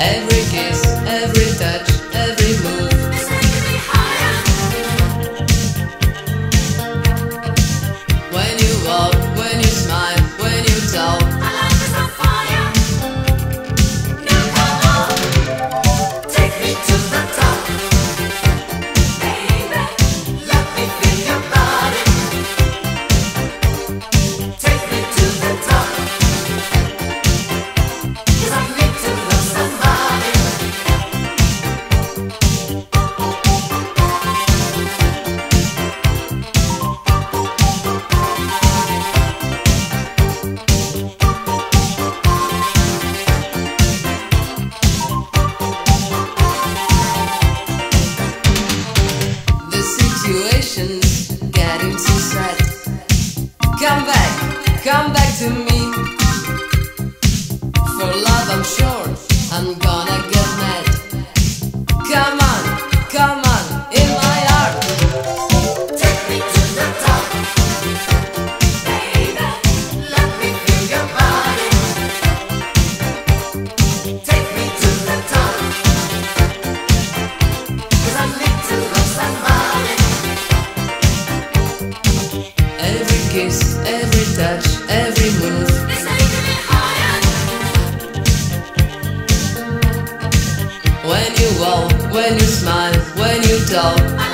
Every conditions get you too sad. Come back, come back to me. For love, I'm sure I'm gone. when you smile, when you talk.